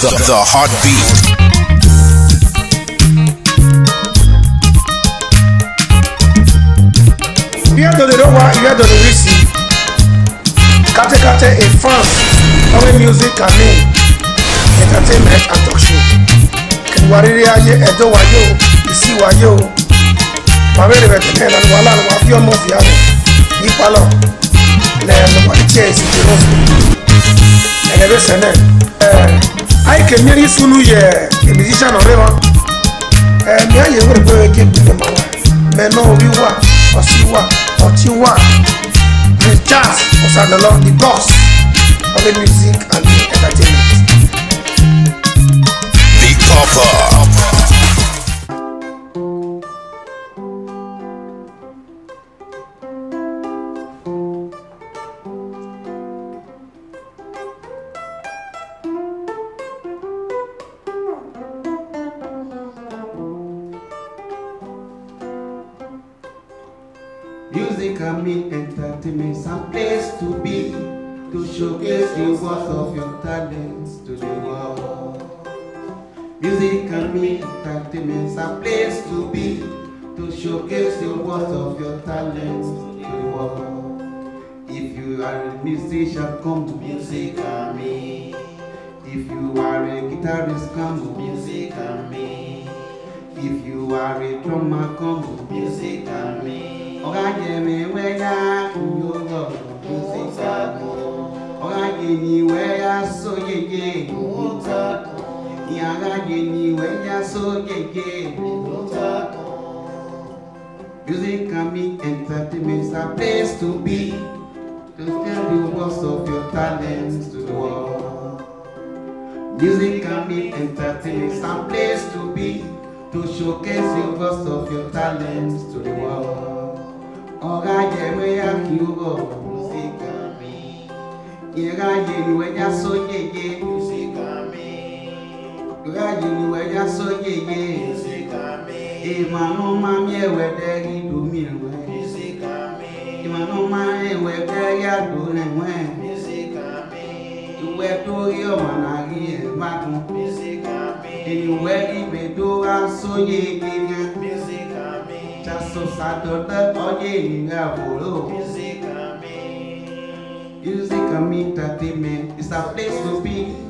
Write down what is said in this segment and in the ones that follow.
The, the heartbeat. Here to the Rowa, here to the Risi. Kate Kate a France, our music and me, entertainment and talk show. Kìwárìrì ayé ẹ̀dọ́ wáyé o, ìsí wáyé o. Màmí rẹ̀ bẹ̀tẹ̀ náà lọ́nà wàhálà lọ́wọ́ àbí ọmọ òfin àrùn yípa lọ. Lẹ́yìn lọ́wọ́. Ayé kèmírí sunu yẹ a musician ọ̀rẹ́ wọn. Ẹ̀mí ayé wúrẹ̀ pé kí n gbìyànjú mọ́ wa. Mẹ́nà orí wà, ọ̀sí wà, ọtí wà. Prince Charles Osadolo, the boss of the music and the entertainment. Big Papa. Me entertainment, some place to be to showcase the worth of your talents to the world. If you are a musician, come to music me. If you are a guitarist, come to music me. If you are a drummer, come to music me. Ọ̀gá jẹ̀mí wẹ́yà kúnyóró music me. Ọ̀gá jẹ̀mí wẹ́yà Music can be entertainment, it's a place to be To tell the worst of your talents to the world. Music can be entertainment, it's a place to be To showcase your worst of your talents to the world. Oh, I yá kí ó music can be Yẹ̀gá yẹ̀wé yá so gege Rajin weja so yeye Imanu mami ewe deri dumirwe Imanu mami ewe deri adunemwe Iwe tori ọmọ nari ẹgbàdùn Eniwe ibe do aso yeye yẹn Jaso sadote ọye ìrẹ òró Music and entertainment is a place to be.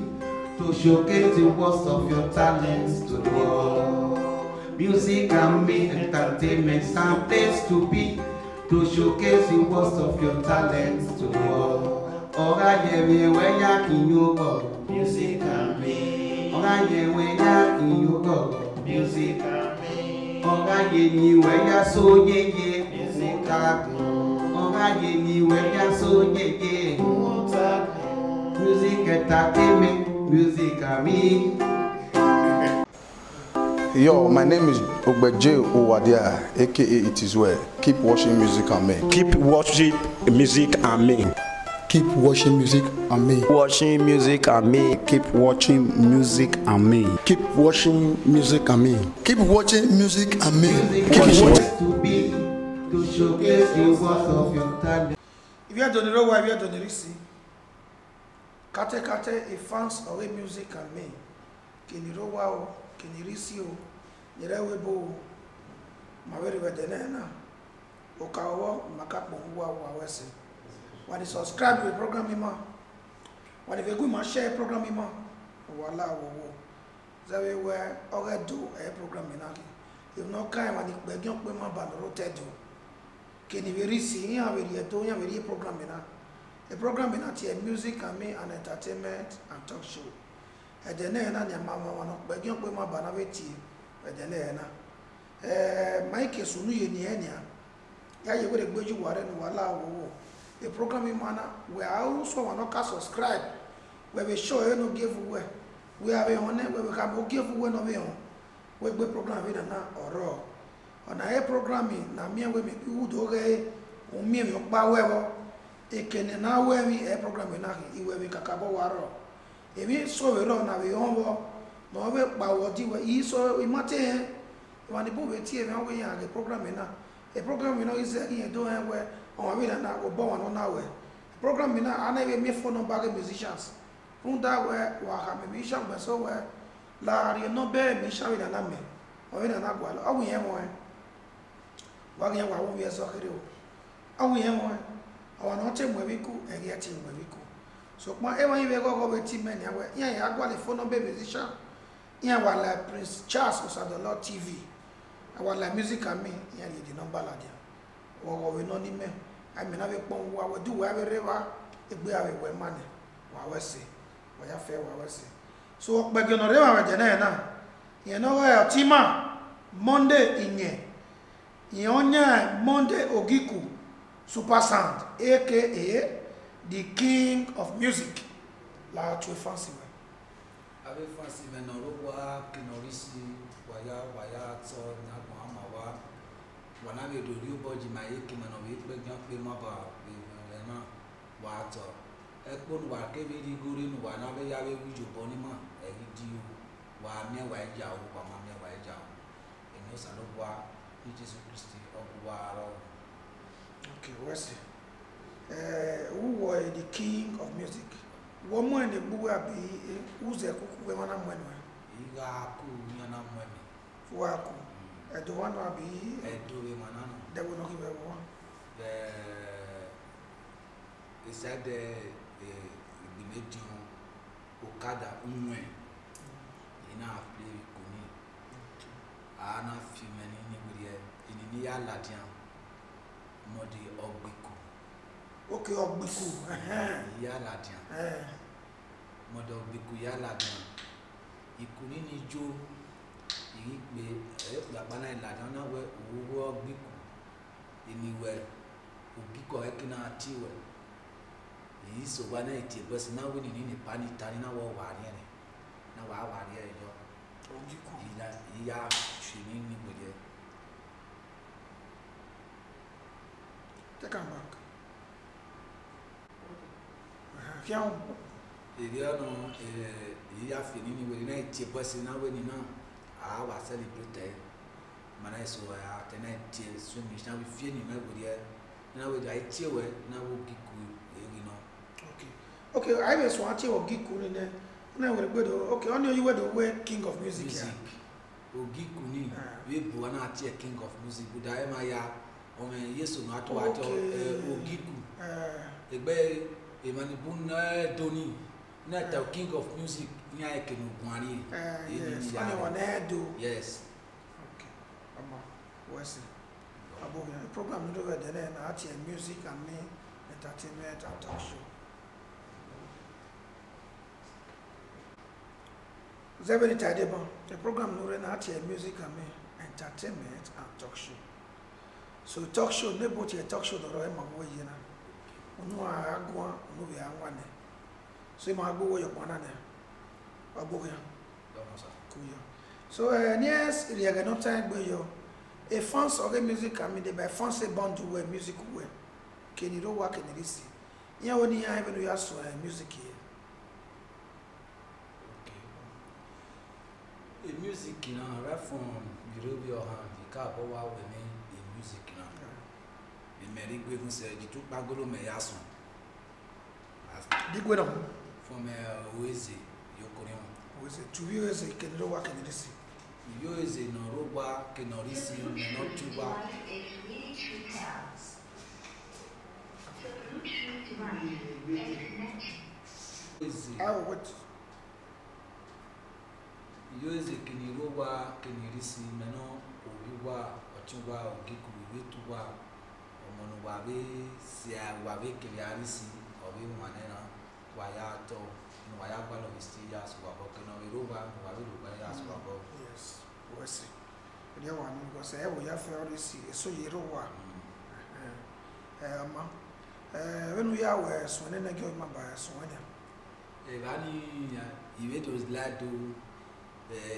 To showcase the worst of your talents to the world. Music and me entertainment a place to be to showcase the worst of your talents to the world. Ọ̀rá yẹ̀wé wẹ́yà kì yóò bọ̀. Music and me. Ọ̀rá yẹ̀wé yá kì yóò bọ̀. Music and me. Ọ̀rá yẹ̀ni wẹ́yà sóyèyè. Music and me. Ọ̀rá yẹ̀ni wẹ́yà. Music entertainment, music and me. Yo, my name is Ogbeje Owadia, aka It Is Well. Keep watching music and me. Keep watching music and me. Keep watching music and me. Watching music and me. Keep watching music and me. Keep watching music and me. Keep watching music and me. Music Keep watching. to be to showcase the worth of your talent. If you are doing the Rowa, if you are doing the Risi. kátẹ́kátẹ́ ifans e ọ̀rẹ́ music and me kìnìrò o kìnìrì o nyere webo o. Ma were ụka ọwọ maka kpọngwa ụwa wesi wani subscribe to program ima wani vegu ma share program ima wala awowo zawe we ọrẹ do ẹ program ina ki. Ìwọ̀n ọ̀ka wani gbẹ̀gbẹ̀ pé má bà lọ́rọ̀ tẹ̀ do kìnìrì sí yíyan wèrè ètò yíyan program ina. The program will not hear music and me and entertainment and talk show. Edene na ne mama wana be gyan pe ma bana we ti. Edene na. Eh Mike sunu ye ni enia. Ya ye we de gbeju ware no wala wo. The program in mana we also wana ka subscribe. We be show you no give away. We have on we we can give away no be on. We gbe program we na oro. Ona e programming na mi we mi udo ge o mi mi pa wewo. ekene na wemi e program na hi iwe mi kaka bo waro. Ebi so we na we on wo. Na we pa wo we i so i mate he. Wa ni bo e na we ya le program na e program na is e do he we on we na go bo na we. Program na ana we mi phone number musicians. Fun we wa ha me mi shan so we. La ri no be mi sha na me. O we na gwa lo o we he mo wa ge wa wo we so kire o. ẹ̀mí kú sọpọ́n ẹ̀ wọ́n yìí bẹ́ẹ̀ kọ́kọ́ bẹ́ẹ̀ tí mẹ́ni àwẹ̀ yẹn yẹn agbálẹ̀ fọ́nà bẹ́ẹ̀ musician yẹn wà lá prince charles osadolo tv wà lá music àmì yẹn lè di nọ́mbà làdìyà wɔwɔwe nɔ ni mɛ amina bɛ kpɔn wa wɔ du wa bɛ rɛ wa egbe awɛ wɛ ma nɛ wa wɛ se. Wa ya fɛ wa wɛ se. So ɔkpɛgɛ nɔ de wa yɛ na yɛn nɔ wɛ ɔti ma monday inyɛ yɛn ɔnyɛ monday ogiku super sound aka the king of music. La tso fansi wɛ. abe fasi mɛ nɔrɔ wa kinɔrisi waya waya tɔ nyagbɔn ama wa wana be do rio bɔdzi ma ye keme nɔ be kpe gbã kpe ma ba be ɛna wa tɔ ekpo nu wa ke be di go ɖe nu wa na be ya be wi dzo bɔ ni eyi di o wa mia wa dza o wa ma mia wa dza o enyo sa do wa ni jesu kristi ɔbu wa rɔ okay wɛ se ɛɛ wúwɔ yɛ the king of music? Wọ́n mú ẹni gbogbo àbí wúzẹ̀ kúkú pé wọ́n náà mú ẹnu ẹ̀ iga ko nyana mɔ mi fún wa kù ẹ̀dùn wọn náà àbí? Ɛdo be ma na nɔ dẹ́gbẹ́ náà kí wọ́n wọ́n. esa de gbemediwọn okada ŋuɛ yina aƒle koni ana fime ni niwuriɛ ini ni ya ladiya no dey ogbiku okay ogbiku yaladian no dey ogbiku yaladian ikuni ni jo irigbe gbapana iladian na we owuwe ogbiku eniwe obiko ekina atiwe èyí sọgbà náà ètí ẹgbẹ sí náà wíni ní nípa ní ní náà wọ wà ní ẹrẹ náà wà á wà ní ẹrẹ lọ èyí ya ṣe ní nígbà. Tecamaca. Fião. Iria no iria finini wele na itie basi na weni na a wa celebrate mana so a tena itie so mi na fie ni na wele na wele ai tie we na wo giku eri no. Okay. Okay, I was want you giku ni ne. Na wele gbedo. Okay, only you were the king of music. Music. Ogiku ni we bu na king of music. Buda e. ɔmɛ yesu nu ato atɛ ogiku egbe emani bu doni nɛ tɛ king of music ní ayé kenu guani yé ni ya ɔnɛ ɔnɛ do yes. Ok ɔmɔ wɛsi abo yɛn program yi do bɛ na ati yɛ music and ne entertainment and talk show. Zebeni Tadeba, the program Nore Natia Music and Entertainment and Talk Show. So talk show ní bó tiẹ̀ talk show ẹ̀ máa wọ́ yìí náà ọ̀nù àgọ́ ọ̀nù bẹ̀ àwọn ẹ̀ so máa gbówó yọ̀ pọ̀ náà nẹ̀ ọ̀bọ̀yà lọmọ sọ kuyo so uh, nies riega no time gbe yo. E fans ore music ami de by fans e bond we music we keni ro wa risi ya woni ya even ya so uh, music here ok e music náà rẹ fún bìrì bí ọhán ìka àbọ̀ wà wẹ̀ ní e music náà ìmẹ̀rí gbé fún sẹ ìdìtú pagolo mẹ̀yà sùn. Digwe no fún mẹ owó èzè yókùnrin wọn. We say to you is keni ro wa keni risi yóò èzè náà ró wá kẹnọrí sí mẹ̀nà tú wá. Èzè. i will wait yóò eze keniro wa kenirisi mẹnu òbí wa tu wa ọmọnù wa bẹ ṣe wa bẹ kele arisi ọbẹ wọn nẹna wa ya tọ ní wa ya gbalọ bí sí ya sọ wa bọ kẹnà èrò wa ní wa lò gba ya sọ wa bọ. yes we say ri wa no because e wo ya fe risi so ye ro wa eh ama eh wenu ya we so ne na ge ma ba so nya ìbá ní ìwé tó láàdó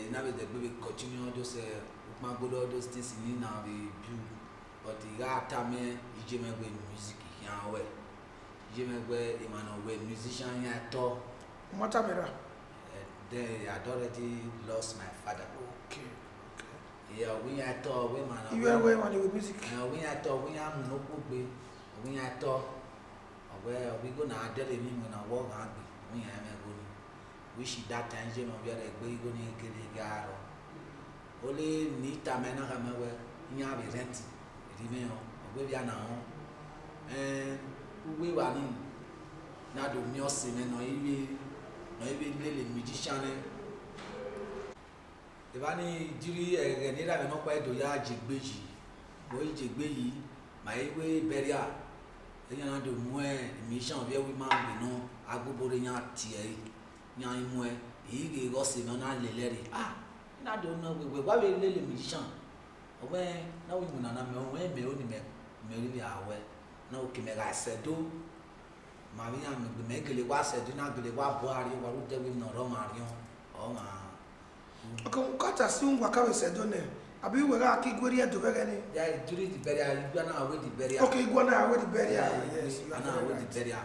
iná bẹ dẹ gbé kọtínú ọdún sẹ òpin agbódò ọdún stéèsì ní nà bẹ but ị ga-atamie iji megbe music ya wee iji megbe ịmana wee musician ya tọọ mmata mere then I already lost my father. Okay okay yeah when I tọọ when mana iwe wee mana iwe music. Yeah when I tọọ when ya mụ n'okwu gbe. When I tọọ ọgbe ọgbigo na adịrị m ịmụ na ọgwọ ga agbe when ya emego ni. Wish that time ije ma bịara egbe igo na ekele gị arụ ole na ịta menaha mewe ihe abụ me o ogbe bia na ho eh ugbe wa ni na do mi ose me no ibi no ibi lele musician ne ìbá ní jírí ẹ̀rẹ̀ nílà mi pa ẹ̀dọ̀ yá jẹgbẹ́ yìí wọ́n jẹgbẹ́ yìí màá yí wé bẹ́ríà ẹ̀yìn náà dò ẹ̀ mission bí ẹ̀wí máa gbìn náà agbóbore yá tiẹ̀ yá imú ẹ̀ èyí kì í rọ́ sí mi náà lè ah náà dò gbẹgbẹ wáwé lélẹ̀ we na we muna na me we me oni me me ri ya we na o kime ga se do ma ri am gbe me gele wa se do na gele wa bo ari wa ru de we na ro ma ri o ma ko ko ta si un wa ka we se do ne abi we ga ki gweri e do be ga ni? Ya duri di beria you gonna away di beria okay you gonna away di beria yes you gonna away di beria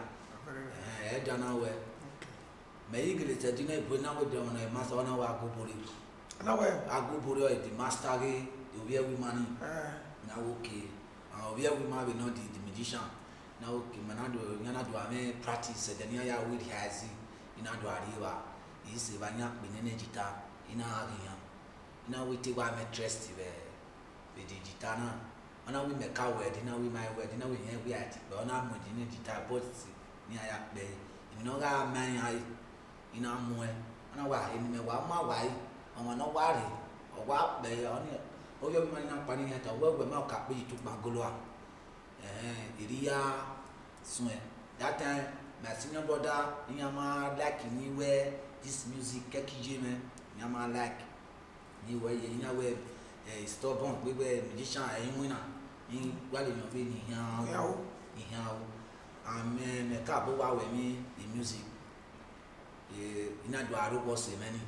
eh e na we mɛ yi gele tɛ di ne bo na we de na ma so na wa go na we ago o di master ge obi ẹwi mani eh, na ke àwọn obi ẹwi ma bi náà di di musician na mẹ náà do yana do amẹ practice. Ẹdẹ ní ayé awo di ha ẹsì ina do èyí sì bá nyà pé nínú jìtá ina àríyàn ina wo ti wá mẹ trẹsì bẹ bẹ di jìtá náà ɔna wi mɛka wɛdi na. Wi mai wɛdi na wi yɛn wi ati bɛ ɔna mu di ne dita bɔti ni a ya kpɛ emi na ɔka ama yi ayi ina mu ɛ ɔna wa eni mɛ wa ma wa yi ɔmɔ na wa ri ɔwa kpɛ ɔni ɔyɔ mi ma ni na kpa ni yɛn ta ɔwɔ wɛ ma ɔka kpe yi tu kpa golo a. Ɛɛ eri ya sun ɛ that time my senior brother nyama like ni wɛ this music kɛki je mɛ nyama like ni wɛ yɛ nya wɛ ɛ stubborn gbɛgbɛ musician ɛyin wina ni wale yan fi ni yan Ìyàwó. ìhàn o. Àmì mẹka bó wà wẹ̀ mí the music. Ẹ iná do arúgbó sí mẹ́ni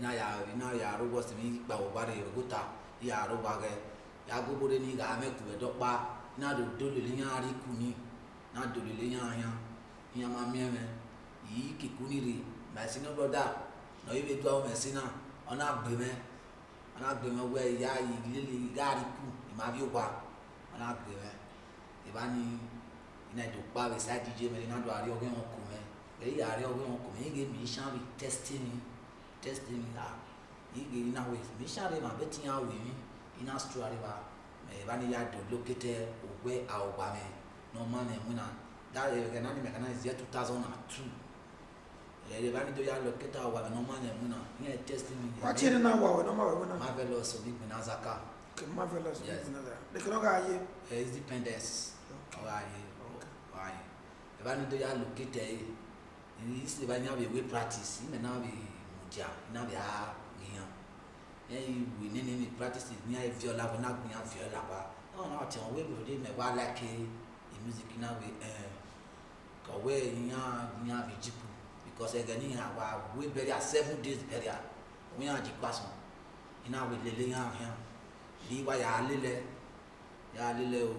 yà arúgbó sí mi gba òbá rẹ̀ ògúta yà arúgbó rẹ̀ yà gbogbo rẹ̀ ní gà mẹ́kù rẹ̀ dọ́gba iná do dolo lé yàn arí kù ní iná dolo lé yàn yàn yàn má mìíràn yìí kíkú ní rè mẹ̀sí ní bọ́dà náà yìí bẹ do àwọn mẹ̀sí náà ọ̀nà àgbẹ̀mẹ́ ọ̀nà àgbẹ̀mẹ́ wẹ̀ yà yìí lélẹ̀ yà arí kù ìmá bí ó wà ọ̀nà àgbẹ̀mẹ́ ìbá ní ina do kpa bɛ sa dj mɛ ina do ari wɔn ko mɛ eyi ari ɔbɛ wɔn ko mɛ ege mi san bi tɛsti mi la ege ina wɛ mi san de ma bɛ ti ya wɛ mi ina stro ari ba mɛ eba ni ya do lokete ogbɛ awuba mɛ n'ɔma mɛ ŋuna da yɛ kɛ nani mɛ kana zɛ two thousand ɛ eba ni do ya lokete awuba mɛ n'ɔma mɛ ŋuna ina yɛ tɛsti mi wachi ni na wa we no ma we na marvelous obi gbina zaka ke marvelous Yes. na da de kino ga ye ɛ independence ɔba ye ɔba ye eba ni do ya lokete ye èyí sì bá nyà bẹ wé practice yìí nana bẹ mùjà iná bẹ ha yìnyín ẹyìn wì nínú ní practice ní ayé viola bẹ náà gbìyànjú viola bá ọ náà tẹ wọn wé bòde mẹ wá lákè the music iná bẹ ẹ kọwé yìnyín yìnyín bẹ jìpù because ẹgẹ ní yàn wá wé bẹ̀rẹ̀ seven days yàn jí kpasùn iná bẹ lélẹ yàn hàn. Bí wá yà á lélẹ yà á lélẹ o.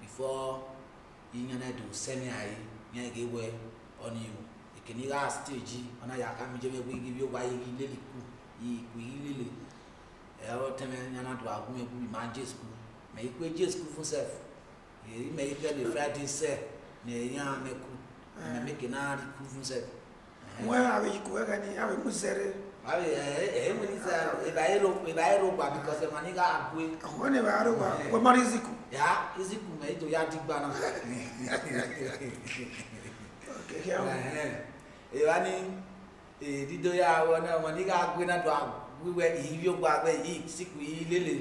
Before yìnyín náà dùn sẹ́ni àyè yẹn gé wẹ ọ́ni o ekene ha stage yɛ aka mi dze bɛ bi bi wa yi lele ku yi ku yi lele ɛyɔ tɛmɛ nyana do agun eku ma dze school mɛ yi ku dze school fún sɛf yi mɛ yi kɛ le friday sɛ ne nya mɛ ku mɛ mɛ kena ri ku fún sɛf. we awe ko we ga ni awe mu zere ayi ɛ ɛ mo ni sɛ eba yi ro eba yi ro gba because ɛma ni ka ague we ne ba ro wa we mari ziku ya eziku mɛ eto ya di gba na. okay here ìwà ni ìdídó ya wọn náà wọn ní ká gbé náà do wíwẹ ìyí yóò gba abẹ yìí síkù yìí lélẹ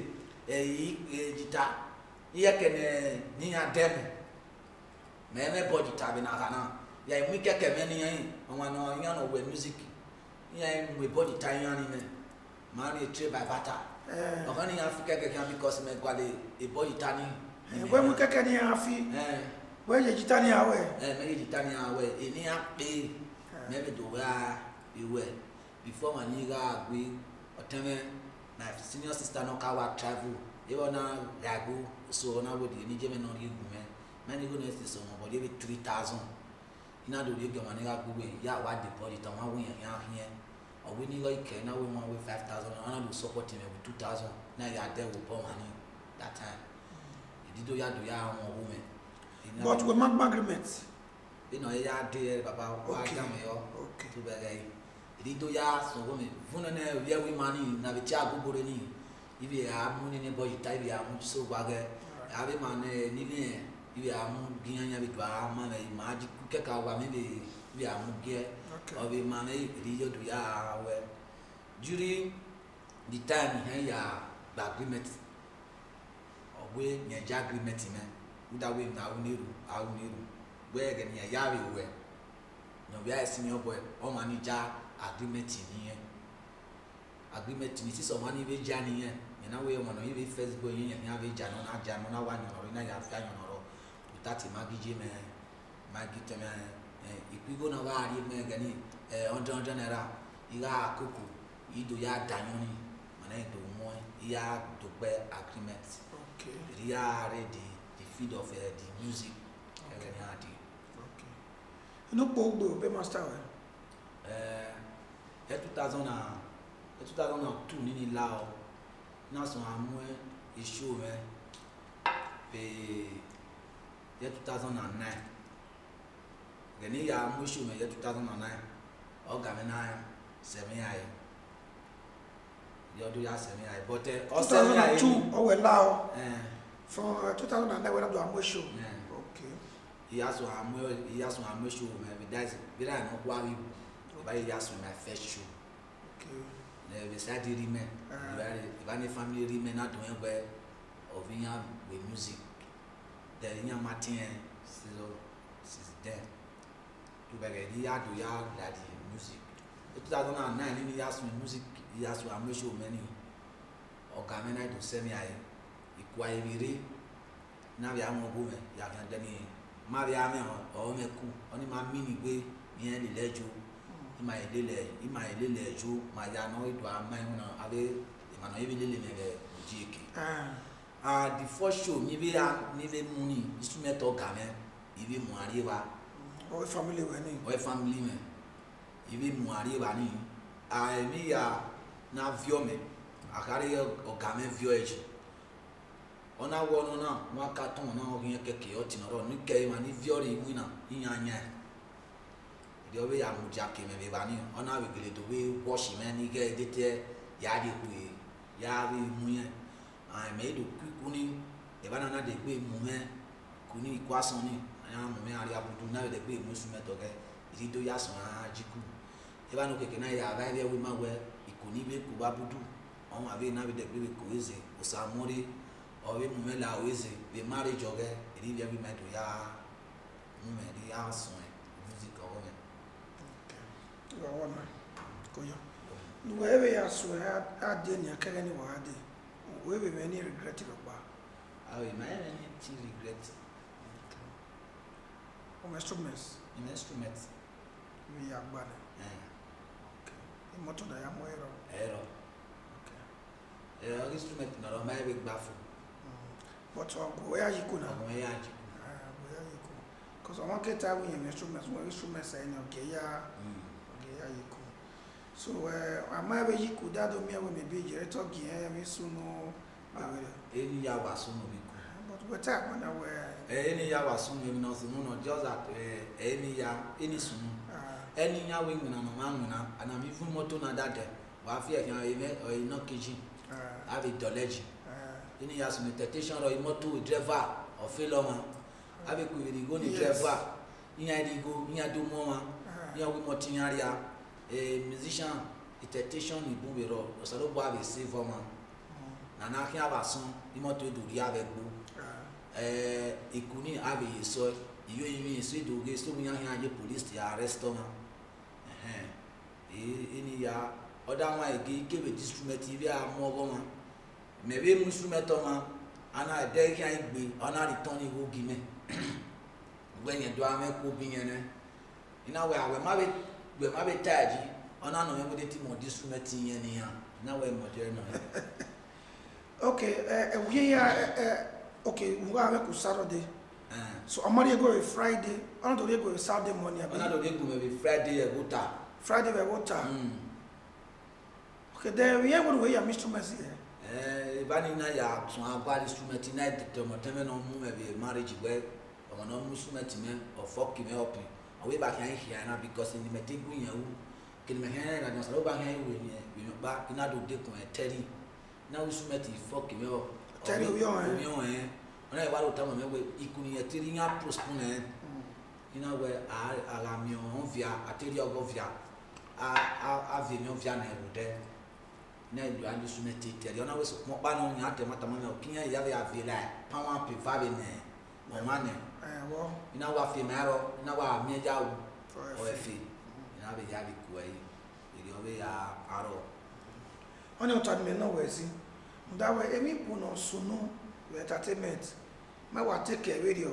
èyí jìtá yíyẹ kẹnẹ níyà dẹmu mẹmẹ bọ jìtá bi náà. Yà ìmú kẹkẹ mẹ níyà yìí ọmọ náà yíyà náà wẹ mísíkì yíyà ìmú bọ jìtá yíyà ni mẹ. Màá ní ètúrẹ bàí bàtà. Ọkàn níyà fi kẹkẹ kí wọn bí kọsí mẹ gbalẹ ìbọ jìtá ni. we mu keke ni afi ẹ we ye jita ni awe ẹ mẹ yìí jìtá ni àwẹ. Ènìyàn pé mɛbɛ do ɣa ewɛ before ma ni ɣa gbe ɔtɛmɛ my senior sister no ka wa travel. Ewɔ na yago so na wo de ni jɛmɛ na ɔdi egu mɛ mɛ ni ko na esi sɔmɔ bɔ de bi three thousand. Ina do de gɛmɛ ni ɣa gbogbo yi ya wa deposit ɔmo awo yɛn yɛn ahiɛ ɔwo ni ɣa ikɛ na wo ma wo five thousand ɔna do support mɛ with two thousand. Na ya dɛ wo bɔ ma ni that time. Ìdí do ya do ya àwọn ɔwɔ mɛ. but we mag agreement bínú ya dé baba wa dàmé yọ tó bẹ gẹ ìdí tó ya sọgbọn mi fún nínú ìwé wí ma ní nàbí tí a gbogbo rẹ ní ibi yà mú nínú bọ́jú ta ibi yà mú so gba gẹ àbí ma ní nílé yẹ ibi yà mú gíyan yà bí do a ma mẹ ma di kẹka wa mi bẹ ibi yà mú gíyẹ ọbẹ ma ní ìdí yóò do yà wẹ during the time yẹn yà gba agreement ọgbẹ yẹn jẹ agreement mẹ wúdà wẹ mi na awu nírú awu nírú wẹ gẹ ní ẹyà rẹ wẹ. Nyọbi ayẹ senior boy ọmọ ani ja agreement nìyẹn agreement sísọ ọmọ ani bẹ ja nìyẹn yẹn. Náà wẹ wọn náà yẹ bẹ first boy yẹn bẹ ja náà náà ja náà wà nyọrọ yẹn náà yà fẹ nyọrọ wíta ti magi jẹ mẹ magi ẹ ìpígó náà wà á rí mẹ gẹ ní ẹ hundred hundred naira. Ìhà àkókò ìdò yà dànyọ ni. Mọ̀nà ìdò mọ́ ìhà dògbẹ́ agreement. Okay. ria ready the feed of uh, the music inú pọ̀ ó gbé o bẹ́ẹ̀ master wẹ̀. ẹ two thousand and ẹ two thousand and two nínú ilá ọ náà sọ àmú ẹ iṣu rẹ pé ẹ two thousand and nine gẹ̀ní yà àmú iṣu rẹ ẹ two thousand and nine ọgà mi náà sẹ̀mí àyè yọdún yà sẹ̀mí àyè bọ́tẹ two ọ sẹ̀mí thousand àyè and two ọwọ́ ẹ̀ láọ ẹ from two thousand and nine wẹ́n náà do àmọ́ show. ẹ. Okay. Iyasu Amo Iyasu Amo show me be that's be that no kwa we ba Iyasu my first show Okay. na be side rime Ah. be ba ni family rime na don egbe of yan we music the yan martin so since then to be get ya do ya that the music 2009 ni Iyasu me music Iyasu Amo show me ni ọ̀gá mi náà dùn sẹ́mi àyè ìkú ayé mi rí náà bí àwọn ọgbọ́n mi yàgàn dẹ́ni má bí àmì ọ̀hún mi kú ọ́ní máa mí ni pé ìyẹn lè lẹ́jọ́ ìmà ìlé lẹ̀ ìmà ìlé lẹ̀ ẹ̀jọ́ màá yà náà ìdò àmà ìhun náà abẹ́ ìmànà yìí bí lè lè mi rẹ̀ òjì èké. Ah. ah mi mi mu ni ọ̀gá mi ìbí mu àríyé wa ọwọ́ family wẹ̀ ni. ɔyɛ family mɛ ibi mu ari ni àìmí ya na viɔ mɛ àkàrí ọ̀gá mɛ viɔ ona wono na wa ka ton na o yin keke o ti ro ni ke ma ni na iyan anya de o be ya mu ja ke me be ba ni ona we gele to we wash me ni ge ya de ku e, ya we mu yan ai ni e na na de pe mu me ku ni ni ya mu me ari abudu na de pe mu su me to ge iri ya son a ji ku. E ba na e ya ba e be we ma we ikoni be ku ba budu on na be de eze o ɔbɛ mu mɛ la eze bɛ mari kɛ ìdí bɛ wí mɛ do yà mu mɛ di yà sàn ɛ music ɔwɔ mɛ. Náà kò yọ. Ìwà ewé yà sọ ẹ̀ adé ní akẹ́kẹ́ ní wàá dé. Ìwà ewé mi ní regret rẹ̀ pa. awo ìmọ̀ ẹ̀ ní ti regret Ọmọ instruments in instrument mi yà gbà ní. Ìmọ̀tò náà yà mọ̀ ẹ̀rọ. ẹ̀rọ ẹ̀rọ instrument ọmọ ẹ̀ bɛ gbà fún but ọgwụ ya yikwu na ọnwa nkịta nwunye na instruments nwere instruments anya oge ya oge ya yikwu so ama ebe yikwu dado mi ewe mebi ijere tọgi ya eme isu no ewere eni ya wasu no biku but weta akpana we eni ya wasu no emina osi just that eni ya eni sunu eni ya we nwina no ma and am even moto na dade wa afi ẹ̀yàn ẹ̀yìn náà kejì àbí dọ̀lẹ́jì eni ya sunu tẹ̀tẹ̀sán rọ mọ́tò dírẹ́fà ọ̀fẹ́ lọ́mọ a bẹ kúrò ìdìgbò ní Yes. dírẹ́fà ìyàn ìdìgbò ìyàn tó mọ́ wọn. Ìyàn wí mọ́tò yàn ríà musician tẹ̀tẹ̀sán ìbùn bẹ̀rọ ọ̀sàlóbọ̀ a bẹ save ọmọ. Nana kí a bá sún ìmọ̀tò ìdòrí a bẹ gbó. Ɛɛ ekuni abe yesɔ iyo yi mi so edoge so mi yahin aye police ti arrest ma ɛhɛn ee eni ya ɔda wa ege kebe instrument yi bi a mɔ bɔ ma mebe muslumetɔma ana ɛdɛ yi kan gbe ɔna di tɔn ni wo gime gbɛ nye do amɛ ko bi nye nɛ ina wɛ awɛ ma be wɛ ma be ta yi dzi ɔna nɔ mɛ mo de ti mɔ di sumɛti ni ya ina wɛ mɔ dɛ nɔ. ok ɛ ɛ wiye ya ɛ ɛ ok wuga amɛ ko sarɔ de. so amari ego be friday ɔna dɔ ego be saturday morning abi. ɔna dɔ ego be friday ɛgo ta. friday ɛgo ta. Mm. ok then wiye wo de wo ya instruments yɛ. Eh? Eh, bani na ya tún agba instrument na tẹmọ tẹmẹ na mú mẹ bi marriage gbẹ ọmọ náà mú instrument mẹ ọfọ kìmẹ ọpìn awo ba kan hia na because ni mete gu yan wu kini me hia na na so ba kan wu ni bi no ba ina do de kun teri. Na wu su meti fo ki me o Teri obi on, obi on ona wa do ta mo me we ikuni teri nya postpone eh? Ina we a ala mi on via ateri ogo via a a a vi mi on via na e de na ilu andi su meti teri ona we so mo ba no nya te mata mo me o kinya ya ya vi la pa wa pe va be ne mo ma ne ẹ wọ ina wa fi ma ro ina wa mi ja wu fi ina be ya bi ku iri o be ya aro wọn ni ọtọ adìmẹ náà wọ ẹsí ndawẹ èmi bù nà sunu wọ entertainment. Mẹwàá tẹkẹ rédíò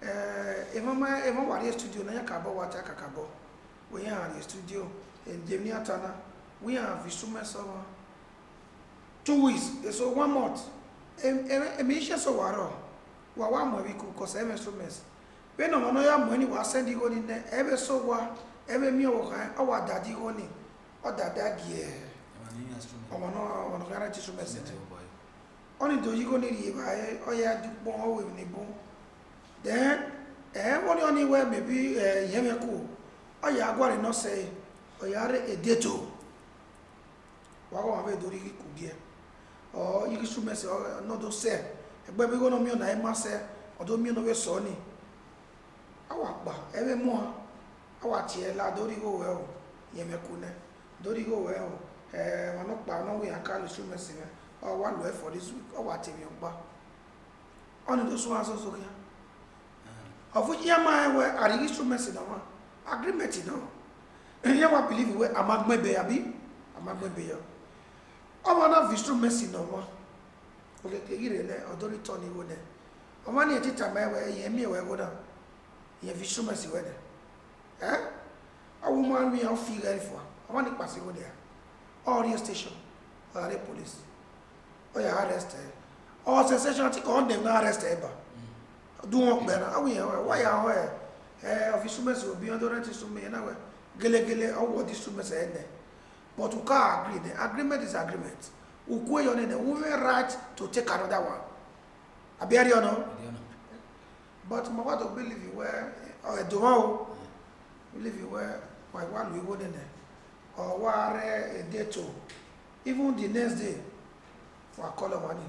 ẹ èmi mẹ èmi wà rí studio náà yẹ kà bọ wà tẹ kàkà bọ wọ yẹn hàn rí studio ẹnjẹmí àtàná wọ we have isumesowo two weeks eso one month. Emi iṣẹ sọwọrọ wa wa mọ ibi kò sẹ ẹmẹ sumes wey na ya mọ ni wa send iho ni nẹ so wa ẹbẹ mi ọwọ kan ọwọ adadi iho ni. Ọdada giẹ ọmọ náà ọmọ náà ti sumes ẹtẹ ọni do iho ni rie ba e, ọya dupọ ọwọ ìnibó then eh, ẹ wọn ni ọ ni wẹ mẹbi ẹ eh, yẹmẹkọ ọya agwari nọsẹ ọya rẹ edeto. wako mavedo liki kugie o iki shume se no do se egbe bi gono mi ona e ma se odo mi ona we so ni. Awa gba ewe mo ha awa ti e la dori go we o. Yen me ku ne dori go we o eh wa no pa no we aka lo shume se me o wa lo e for this week o wa ti mi gba oni do so aso so kia ofuji ya ma ewe ari iki shume se na wa agreement na ọmọ náà fi instrument náà wà òkè èyí rẹ lẹ ọdọrí tọ ní ìwọ dẹ ọmọ ní ètí tàmà ẹwẹ ẹyẹ mí ẹwẹ ẹwọ náà. Ìyẹn fi instrument wẹ dẹ ẹ? Ọwọ ń rí ọ fi rẹ fọ ọmọ ní pàṣẹ wọ dẹ ọ radio station ọ̀rẹ́ police. Ɔyɛ arrest ɛ ɔwɔ sensation ti kɔ ɔndɛm na arrest ɛ ba du wɔn kpɛ na awo yɛn wɛ wɔyɛ ahɔ yɛ ɛ ɔfi sumɛsi obi ɔdɔ rɛ ti sumɛ yɛn na wɛ gelegele ɔwɔ di sumɛsi but uka agree the agreement is agreement. Ukue yɔ ne ne we have right to take another one. Abiyari ona but wa to believe wɛ ɔ ɛdoma o believe wɛ wa wa lu iwo ne ne ɔwɔ arɛ ɛdɛ to even the next day fún akọlọ wa ni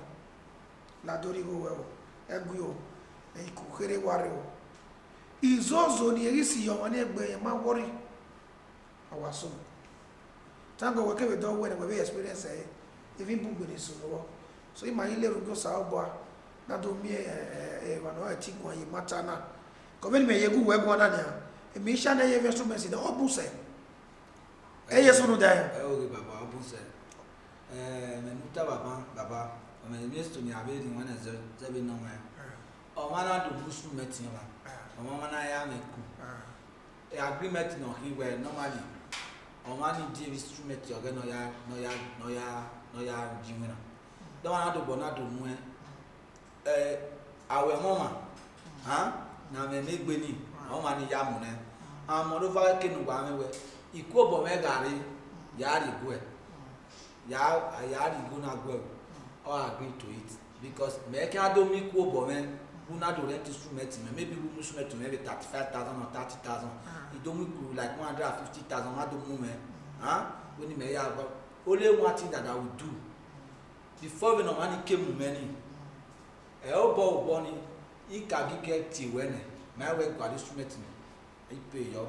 ladori wo wẹ o. Ẹgbẹ o. Ẹyin kò kéré wari o. Ìzóòzò ni èyí sì yọ wọn ní ẹgbẹ yẹn máa thank god wake we don well we experience eh even bugbe so wo so ima ile rugo sa obo na do mi eh, eh, eh, eh wa no ti gwan yi mata na. Ko me me yegu we gwan na ni e mi sha na ye instruments de obu se e ye so no da e o ge baba obu se eh me muta baba baba. O me mi sto ni abe ni wana ze ze bi no me o ma na do busu metin ma o ma na ya me ku. E agreement no he were normally. omani die instrument yoge no ya no ya no ya no ya jiwina na do bona do mu eh awe na me megbe ni. O ya mu ne amodo va ke nu gba mewe iku obo gari ya ri go e ya ya go na go o agree to it. Because me ka do mi ku obo me mẹ wúna do rent instrument mẹ maybe wúna instrument mẹ bi thirty five thousand or thirty thousand ìdomi kuru like one hundred and fifty thousand wọn adomu mẹ hàn wọ́n ni mẹ yà gbọ́ only one thing that I will do before we normally came to many ẹ ọ bọ ọbọ ni ika gígẹ ti wẹ nẹ mẹ wẹ gba instrument ni ẹ pè yọ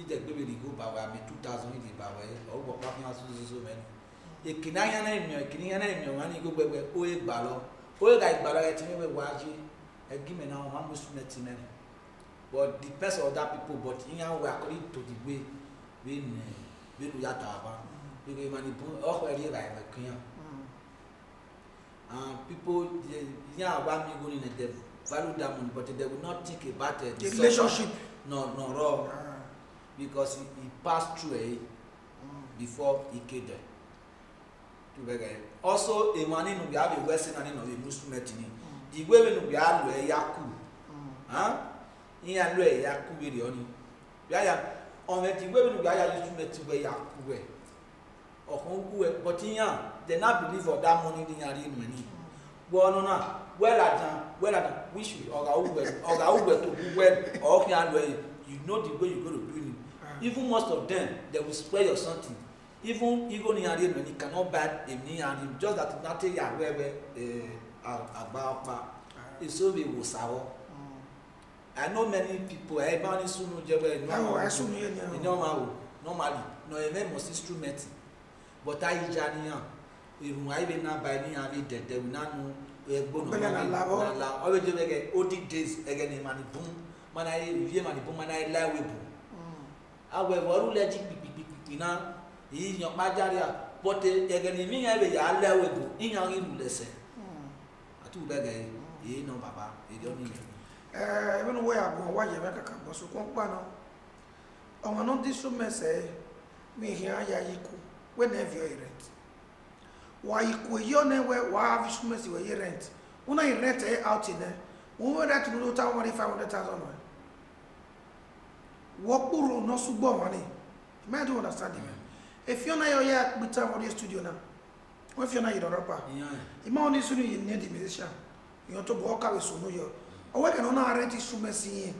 ìdẹ gbẹbẹ ni go bàwẹ àmì two thousand ìdè bàwẹ ọ bọ pàfin asosọsọ mẹ ni èkìní ayé náà ènìyàn èkìní ayé náà ènìyàn wọn ni gbogbo ẹgbẹ ó yẹ gbà lọ ó yẹ ká ìgbà lọ ẹ ti ní wẹ wá mi náà wọn mú instrument mẹ ni but the person of that people but ìyẹn wẹ according to the way wey nẹ wey nu yàtọ̀ àbá wey mani bó ọkọ ẹ rí ẹ rà ẹ kéèyàn uh, people they yeah one me go in they value that money but they will not think about uh, the relationship. No no raw because he, he passed through it before he came there. Eh. Also a man in we have a western and in a muslim ni the way we we are lo e yaku huh in ya lo e yaku we re oni we ya on the way we we are instrument we yaku we ọkàn kú ẹ but yan they not believe that money ní yàrá ìnù ẹ ní gbọ́nù náà wẹ́ẹ̀lì àjàn wẹ́ẹ̀lì àjàn wíṣù ọ̀gá òwúwẹ̀ tó kú wẹ́ẹ̀lì ọ̀ọ́kì àlọ́ ẹ̀ you know the way you go to do it. Even most of them they will spray your something. Even even ní àárín ènìyàn you cannot buy èmi ní àárín just that na tẹ yà wẹ́wẹ́ àgbà agba ọkpa esobe wosawo i know many people ẹba ní sunu jẹba ẹni ọmọ ẹni ọmọ awo normally na ẹmẹ mọsi instrument. But ayija niyan irun ayi bẹ naba ẹni yan bi dẹdẹ wi nanu ẹgbọnọ nala ọbẹ jẹba ẹgẹ odi days ẹgẹ ni mani bun mana ye vie mani bun mana ye laiwe bun awọ ẹwọ ọdún lẹji kpikpikpikpi na yi yan kpadza ria pọtẹ ẹgẹ ni mi yan bẹ yà á lẹwe bun iyan ri nu lẹsẹ. tu bɛ gɛ ye nɔ baba edi ɔni yɛ. ɛɛ minnu wɔ yan bɔn wajɛ bɛ kaka bɔ so kɔn kpanɔ ɔmɔ no di so mɛsɛ mi hɛn aya yi ko wɛ nɛ viɔ yi rent wa yi ko yi ɔnɛ wɛ wa avi so mɛsɛ wɛ yi rent? Wuna yi rent ɛ out nɛ wɔn wɛ rent nu ta wɔn ni five hundred thousand wɛ wɔ kpuru nɔsugbɔ wɔn ni mɛ do understand mi efi ɔnɛ yɛ akpita wɔn ni studio náà. wọ́n fi ọ̀nà yìí lọ́rọ́ pa. Ìmọ̀ wọn ní sunu yìí ní ẹ̀dì musician ìyàn tó bọ̀ ọ́ kàwé yọ. Ọwọ́ ìkànnì ọ̀nà ààrẹ ti sún mẹ́sì yẹn.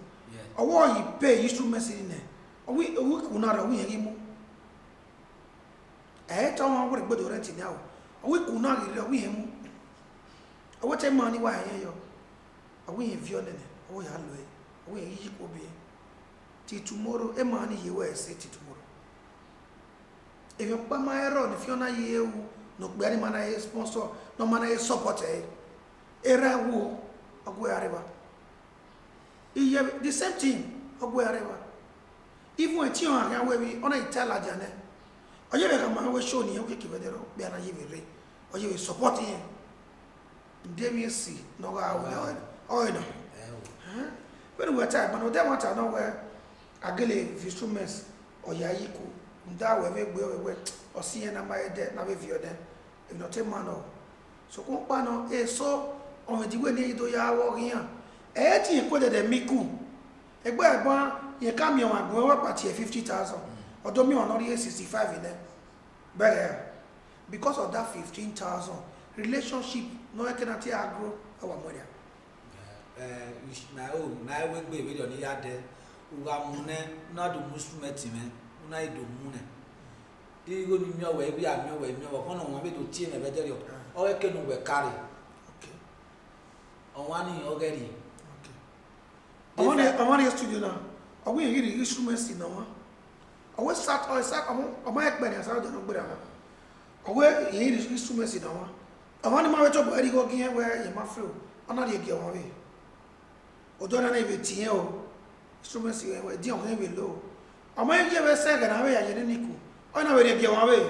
Ọwọ́ yìí pé yìí sún mẹ́sì nẹ̀ ọwọ́ ìkùn náà rẹ̀ ọwọ́ yẹn mú. Ẹ̀ẹ́ tó wọn wọ́n gbọ́dọ̀ rẹ̀ tì ní àwọ̀. Ọwọ́ ìkùn rẹ̀ ọwọ́ mú. Ọwọ́ tẹ́ mọ́ níwá ẹ̀yẹn yọ. Ọwọ́ ewu na okpugharị mana ihe sponsọ na mana ihe sọpọta ere awuo ọgwụgharịba ihe the same thing ọgwụgharịba ivu eti ọha ha webi ọ na-ete alaja ne. Onye bụ ka ma we show n'ihe oke kibedere bịa na yibere onye bụ sọpọta ihe ndemi si n'ọgọ awụ ọyịdọ bẹ́ẹ̀ ni wẹ́ẹ́ ta ìgbọ́n ọdẹ wọn ta náà wẹ́ẹ́ agẹ́lẹ̀ instruments ọ̀yà nda we we gbe we we osi yen na ma ede na be vi ode. If not a man o so ko pa no e so on di we ni do ya wo rian e ti ko de de miku egbe egbon ye ka mi on agbon wa pati e 50000 odo mi on ori 65 in there bere because of that 15000 relationship no e can ti agro our money ẹ̀ na o na ewe gbe ìwé dọ̀ ní yá dẹ wà mú nẹ náà dùn mú instrument yìí dùn mú nẹ dígo ni miọ̀wẹ̀ ebi àmiọ̀wẹ̀ miọ̀wẹ̀ kọ́nà wọn bẹ tó tiẹ̀ mẹ bẹ dẹ́rẹ̀ ọ ọ̀wẹ́ kẹnu wẹ̀ kárì okay. Ọ̀wọ́n ni ọ̀gẹ́rì ọmọ ní ọmọ ní studio náà ọwọ́ yẹn yìí instrument sí náà wọn ọwọ́ sat ọ sat ọmọ ọmọ ẹgbẹ́ ní asáré jọ̀nà gbéra wọn ọwọ́ yẹn yìí instrument sí náà wọn ọmọ ní máa wẹ́ tó bọ̀ ẹ́rí kọ́ kí yẹn wẹ́ yẹn máa fẹ́ o wẹ̀ ọjọ́ náà ibi tì yẹn o instrument sí yẹn wẹ́ dín ọ̀kan yẹn wẹ̀ lọ ọmọ yẹn yẹ wẹ́ sẹ́gẹ̀ náà wẹ́ yà yẹn ní kù ọ̀nà wẹ̀ lè gẹ̀ wọ́n wẹ̀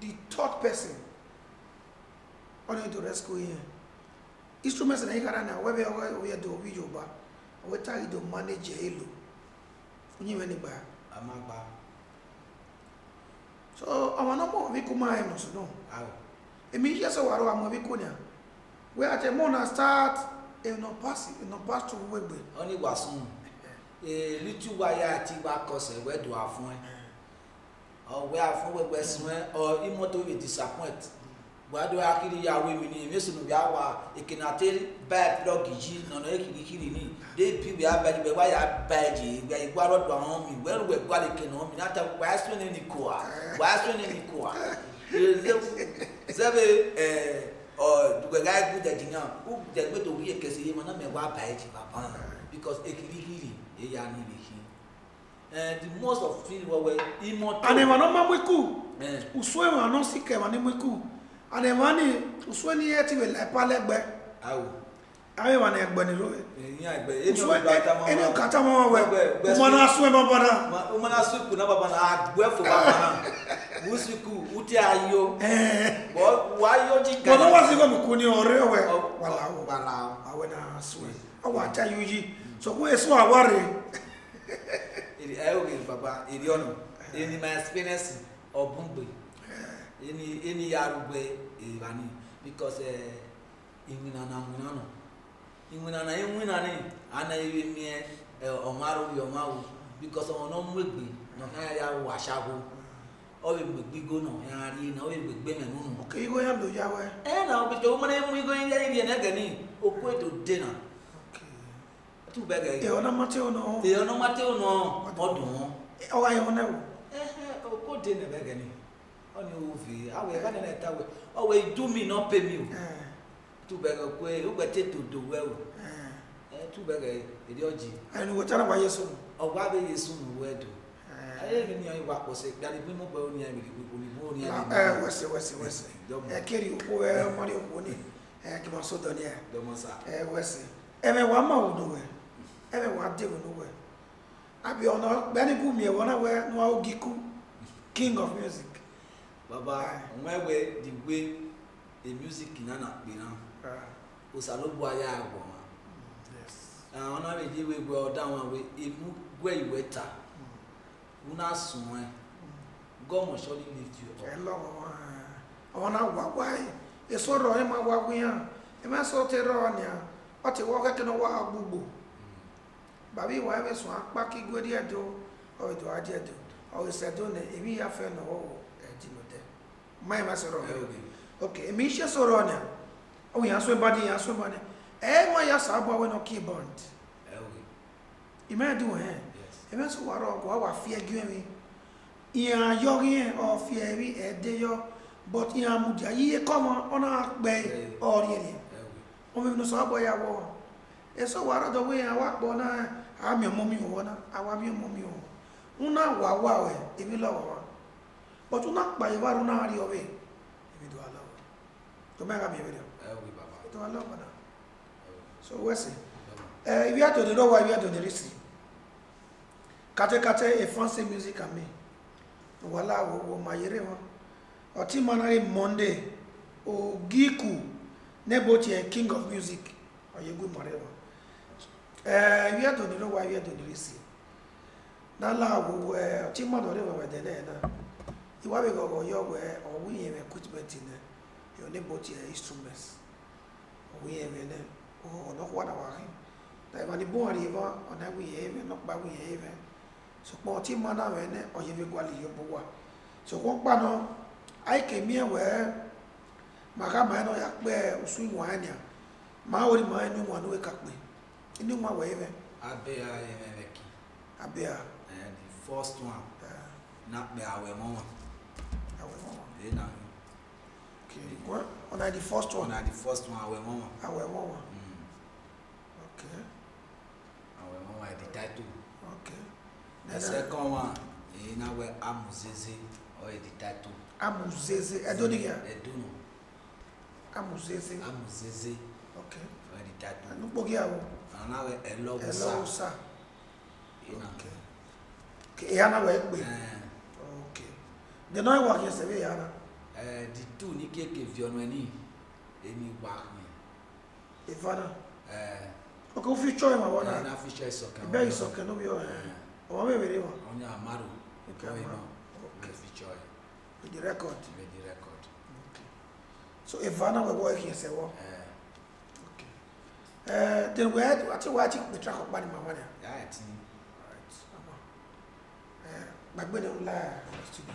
the third person. Ọ̀nà ètò rescue yẹn. Instrument náà yìí kára náà wẹ́ bẹ́ ọwọ́ yẹ dọ̀ wí yorùbá. Ọwọ́ tá ìdò manage lò. Onye ìwé nígbà àmàgbà so ọmọ náà mọ̀ wí kó máa ẹ̀ nọ̀ sùn náà àwọ̀ èmi yíyá sọ wàrọ̀ àmọ́ wí kó ní à. Wẹ́ àti ẹ̀mọ́ náà start ẹ̀nà pass ẹ̀nà pass to wẹ́gbẹ̀ ọ ní wàásùn wáyà àti wà kọsẹ̀ wẹ́dùn àfún ẹ. Ọ̀wẹ́ àfún wẹ́gbẹ́ sùn ẹ ọ ìmọ̀tò yìí disappoint. Gbàdúrà akiri ya awo mi ni mẹsùn bí awa àti báyà plọ́gì yìí nànà èkìrì kiri ni. Débi bí abẹ́ni bẹ́ẹ̀ wáyà báyà jì ìgbà ìgbà rọ̀dọ̀ àwọn mi wẹ́rù wẹ̀ gbàlẹ̀ kìnnà mi náà tẹ wàá sún ní nìkó wa wàá sún ní nìkó wa sẹ́bẹ̀ ẹ̀ ọ̀ dùgbẹ̀gà ẹ̀gbọ́n jẹ̀jì náà ó jẹ̀gbẹ́ tó wíyẹ kẹsì yé wọn náà mẹ́ báyà jì bàbá because èkìrì kiri èyà ni lè ṣe ẹ̀ the most of feel wọ́wẹ́ ìmọ̀tò àná ìwà náà máa mú ikú ùsùn ìwà náà sì kẹwàá ní mú ikú àná ìwà ní ùsùn ní ẹ̀ ti wẹ̀ láìpá lẹ́gbẹ́ àwọ̀ àwọn ìwà náà ẹgbẹ́ ni lóye èyí àgbẹ̀ èyí ùsùn ọ̀gbà àtàwọn ẹni òkàtà wọn wẹ̀ Gbẹ- ọmọ náà sún ẹ̀ bọ́ náà o mana suku na baba na. Agbefu baba na. Wo suku uti ayo. Bọ wa yo ji bọ́n náà wá sí kọ́ mi kú ní ọ̀rẹ́ wẹ̀ wàlà àwẹ̀ náà sún ẹ̀ ọwọ́ àtà yóò sọkún èso àwárí. ẹ ò gbèrè bàbá èrè ọ̀nà ẹni my experience ọ̀bùngbè ẹni ẹni arúgbó ìrànì because ìwìnànà ìwìnànà ìwìnànà ìwìnànà anaghị emie ọmarụghị ọmawụ because ọnọ mmegbe nọ ha ya wụ achago ọbụ mgbegbe igo nọ ya rie na ọbụ mgbegbe mẹ n'ụlọ. oke igo ya bụ ya wee. ee na ọ bụ ọ mara ya rie na ege n'ihi okwu edo dị na. Tu bɛgɛ ẹ ọ̀nà mọ́tí ọ̀nà ọ̀ èèyàn náà má tẹ́ ọ̀nà ọdún wọn ọ̀wá yẹn ọ̀nà wò. Ẹhẹ kó dé nà bɛgɛ ni ɔni o fi awɔ ɛka nana ɛta wɛ ɔwɔ edu mi nɔ pe mi o. Tu bɛgɛ koe o gbɛ te to do wɛ o. Ɛ tu bɛgɛ èdè ɔdzi ẹni wò tẹ́lẹ̀ wáyé sọ̀rọ̀ ɔgbà bɛ yẹ sunu wɛ do ayé mi ni ayi wa kpɔsɛ gbali bí mo bɛ o ní ayi mi ní mo ní ayi mi ẹ wẹsẹ wẹsẹ wẹsẹ ẹ. kéré òkú ẹ mọ́rí òkú ni. Ẹ kí wọ́n sọ dọ́ni ẹ. Dɔmɔ sa ẹ wẹsẹ ẹ mẹ wàá má wò ló ebe wa devil nowhere abi ona bani bu mi wona we no ogiku king of music. Baba onwe we the way the music na na pe na. O sa lo bu aya agbo ma mm, yes. Ah ona be ji we gbo da won we e imu gwe iwe mm. una sun e god must surely lift you up. Hello ona wa wa e, e so ro e ma wa gun ya. E ma so te ro ni a o ti wo keke no wa agbugbo babi wa ebe sun akpaki gori edo o edo adi edo. O isedo ne emi ya fe na o edi no de. Mai ma soro o okay emi se soro na o yan so e body yan so body e, e mo ya sa bo we no key bond. Ime do he. Eme so waro go wa fi egi mi iyan yo yin o ede e yo. But iyan mu ja yiye komo ona pe ori ni o mi no ya wo. Eso waro do we yan na a mi ọmọ mi ò wọ́n náà mi ọmọ mi ò wọ́n náà wà wà ẹ̀ èmi wa but wọ́n náà pàyẹ wá rún náà rí ọwẹ́. Èmi tó wà lọ́wọ́ tó mẹ́ra mi ìrẹ́dẹ̀ ètò wà lọ́wọ́ náà so wẹ́sì ìwé àtòdè lọ́wọ́ ìwé àtòdè rí sí. Kátẹ́kátẹ́ ìfọ́nsẹ̀ music àmì. Wà láwọ̀ wọ màyẹ́rẹ́ wọn. Ọtí manari monday. Ogiku nebo tiẹ̀ king of music. Ọ̀yẹ́gùn mọ̀rẹ́ wọn. ee ihe dodiri nwa ihe dodiri isi na ala agwụgwọ chimmadụ ọdị nwere dị na iwabeghị ọgọ ya ọgwụ ọgwụ ihe nwe kutimenti na your neighbor to your instruments. Ọgwụ ihe nwe na ọnọkwa na wahị na ịma ni bụghara ihe ọnagwụ ihe ebe nọkpa gwụ ihe ebe sọkpọ chimma na wee na ọyebe gwala ihe ọbụgwa sọkpọ mkpanụ anyị kemie wee maka ma anyị nọ ya kpee usu ịnwa anya ma awụrị ma anyị nwa n'uwe ka kpee pe ni wa we eve abẹ ayẹ mẹmẹ ki abia ẹ the first one. Na pẹ awẹ mọ wọn. Awe mo ẹ na okay what? On the first one. Na the first one mọ wọn. Awe mo okay awẹ mọ wọn ẹ the title. Okay the second one ẹ na wẹ amuzeze ẹ the title. Amuzeze edoni ya ẹ dunu amuzeze. Amuzeze. Okay ẹ the title. Anu pogi awo sir ẹ na okay okay ya na we pe. Ẹ Okay. The noise work yesterday, Yana. ẹ the two ní kéèké fi ọ̀nà ẹ ní ẹni wà ní Ivana. ẹ Okay, if you join my ẹ one, na fi ṣe ìsọkàn the best is okay, no be your Oh, I'm very well. wọn ní àmàrò Okay, ẹ fi ẹ With the record. bẹ di record. So Ivana will work ẹ Okay. Uh, then we had, I think we had to the track of Bani Mamania. yà ẹ ti Alright. Uh, my brother will lie. Studio.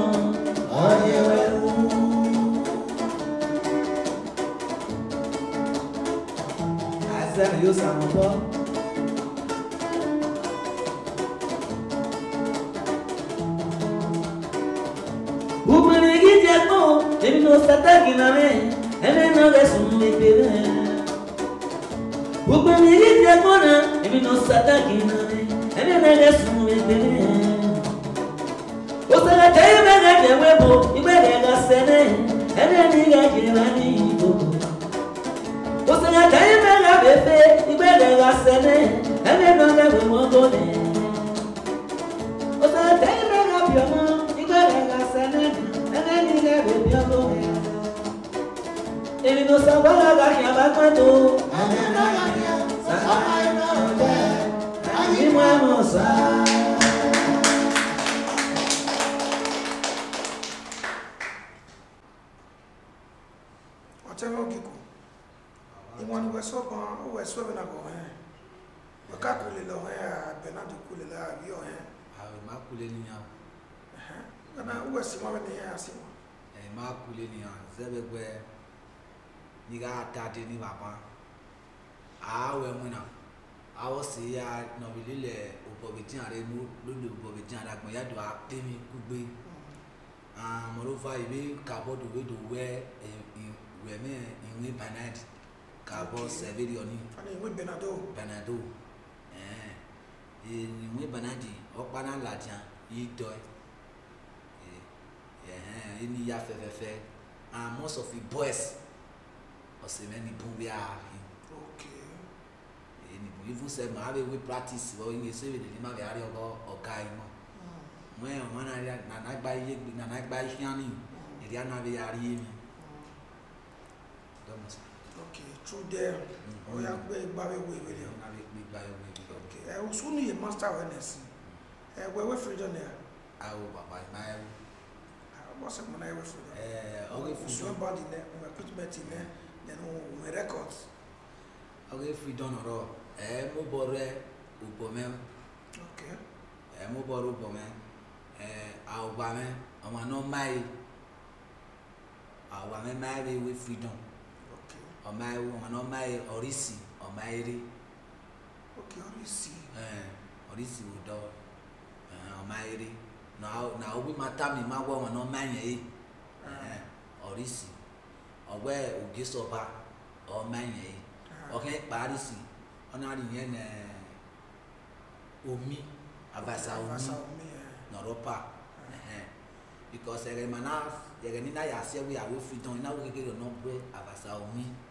kan ó wẹsọ bẹ náà bọ hẹn wẹká kò lè lọ hẹn àbẹ náà tó kò lè lọ àbí ọhẹn. Awo ma kule ni yan gana ó wẹsì wọn bẹ ní hẹn àsì wọn. ẹ ma kule ni yan zẹbẹ gbẹ ni ka ta de ni baba awẹ mu na awọ si ya nọbili lẹ obọbi diyan rẹ mo lolo obọbi diyan rẹ agbọn ya do a temi kugbe mọlọfa yi bi kabọ do we do wẹ wẹ mẹ ìwé banad kabọ sẹbi di ọni wọn ni ìwé bẹnadó banado ìwé banadi ọkpana ladiya dọ ẹ ẹni ya fẹfẹfẹ and most of the boys ọsẹ mẹni bun bi a ẹni bun even sẹ ma abe we practice wọ yin ese wele ni ma bẹ ari ọgọ ọga yi ọmọ náà yà nana gba gbi nana gba ihiani èrè àná bẹ yà ari yé mi dọmọ sọ true there ó yà gbé gbàgbé wo ìwé rẹ ọmọ bẹ gbé gba ẹwọ ibi lọ ok. Ẹ o sunu yẹ master awareness ẹ wẹ wẹ freedom baba ẹ máa ẹwọ wọ́n sẹ mọ náà ẹ wẹ freedom? Ẹ ọgẹ o fún sunu body nẹ o equipment nẹ then wẹ records. Ọgẹ fi dọ́nà rọ ẹ mú bọ rẹ òbọ mẹ. Ok. Ẹ mú bọ rẹ òbọ mẹ. Ẹ àwòbá mẹ ọmọ náà máyé àwòbá mẹ máyé bẹ wé freedom ọ̀nà ọ̀rísì ọ̀máírí. ok ọ̀rísì. ọ̀rísì wò dọ̀ na obi mata mi ma gwọ ọ̀nà ọ̀máyà yìí ọ̀rísì ọ̀gbẹ́ ògésọ̀ba ọ̀máyà yìí ọ̀kẹ́ ìparísì ọ̀nà àríyàn nà omi abasa omi nọ̀rọ̀pà because ẹ̀rẹ̀ mọ̀ náà ẹ̀rẹ̀ nínú àyà àṣẹ́wé àwọn òfin tán ináwó kékeré ọ̀nà abasa omi. Eh.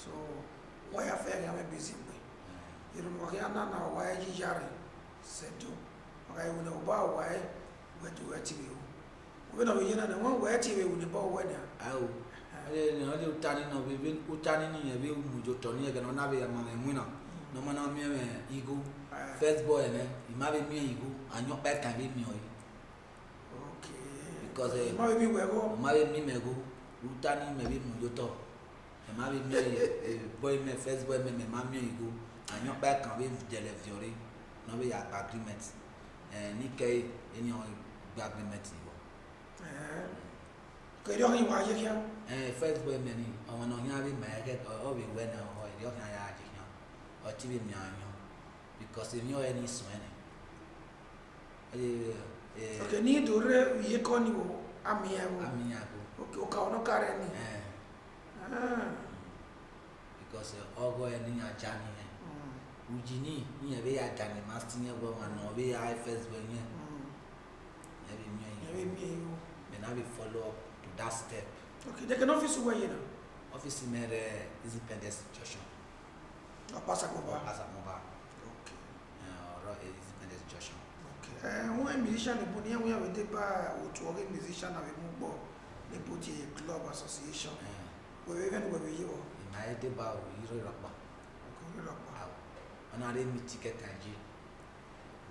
so wọ́n yà fẹ́ yàrá bẹ́sì gbé yorùbá kí aná na àwọ̀ ayé yíyá rẹ̀ sẹ́dọ̀ ọ̀gá yẹn wọ́n náà ọba àwọ̀ ayé wẹ́ẹ̀dì wẹ́ẹ̀tì wẹ̀ o wọ́n náà wọ́n yẹn náà wọ́n wẹ́ẹ̀tì wẹ̀ wọ́n ní bọ́ wẹ́ẹ̀ náà awo ọdẹ ní ọdẹ utani náà bẹ bẹ utani ní yẹn bẹ mùjọ tọ ní yẹn kẹ náà bẹ yà máa mẹ náà nọmọ náà miẹ mẹ igu first boy ẹ ìmá bẹ miẹ igu anyọ pẹ kàn bẹ miẹ yìí ok ẹ bẹ́ẹ̀ mi wẹ̀ kọ́ ọmọ bẹ mi mẹ go utani mẹ bẹ mùjọ tọ ẹ má bẹ miẹ ẹ boy mẹ first boy mẹ mẹ má miẹ igu anyọ pẹ kàn bẹ jẹlẹ fiọri náà bẹ yà gba agreement. Ẹ ní kẹ ẹ ní ọ gba agreement yìí wọ. Kẹ́rì ọ̀hìn wà ayé kíá. Ẹ first boy mẹ ni ọmọ náà bẹ mẹ ẹ kẹ ọ bẹ wẹ náà ọ ẹ yọ kàn yà á jẹ yàn ọtí bẹ mi àyàn because ọ̀ ẹ ní sùn ẹ ok ní ìdòrè yìí kọ́ ni o àmì ẹ̀ o àmì àgbo ok ọ̀ka ọ̀nà kárẹ̀ ni ẹ. Ah, because ọgọ ẹ ní ajá nìyẹn mm. ujini ni ebe ya gani ma tinye gwa ma no be ya first gwa nye ebe mi Yẹ̀wé yin mi yìí o. me na be follow up to that step. Ok, dẹ́kẹ̀ ní ọ́fíìsì wẹ̀ yìí náà. office mere independence junction. Ọ̀pá Sakoba. asamoba Ok. ọ̀rọ̀ independence junction. Eh, wọn musician ni bo ni ẹwọn yàwé dé bá òtù ọrẹ musician náà mú gbọ níbo ti club association. Wẹwẹ bẹni wẹwẹ yìí wọ ìmọ̀ ayé dé bá o yìí rẹ̀ pa ọkọ rírọ pa awo ọ̀nà àdé mi ti kẹta jí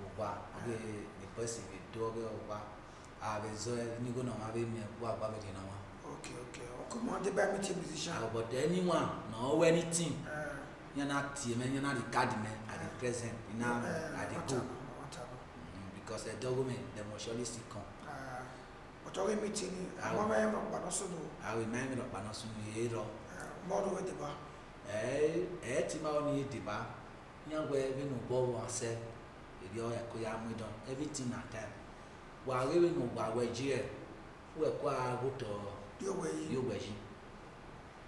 wògbà ọ̀gẹ̀ nípa ẹ̀sìn mi dọ́gẹ̀ wògbà àbẹ̀ zọ ẹ nígbó náà wọn abẹ́ mi ẹ̀ kó àgbà bẹ̀ dì náà wọn. ok ok ọkọ mọ dé bá mi ti musician. Awo but anyone na ọwọ́ anything. Eh, yẹn na tiẹ̀ mẹ́ yẹn na di card mẹ́ at the present yẹn na eh, at the go. Mm, because dọ́gbọ́n mi dem must surely still come ọchọghị miti ni ahụmahụ ya ma mkpanọ sunu. awo ìmọ̀ ẹ̀mí lọ́kpanọ sunu yé lọ. mọ́ọ̀dù wé dìbà. ọ ní yé dìbà nyagbe bi nu gbọ́ wọn sẹ ebi ọ ya mú dán na time. Wà á rí bi nu gbà wẹ̀ jí ẹ̀ fún ẹ̀kọ́ àgùtọ̀ yóò wẹ̀ yí.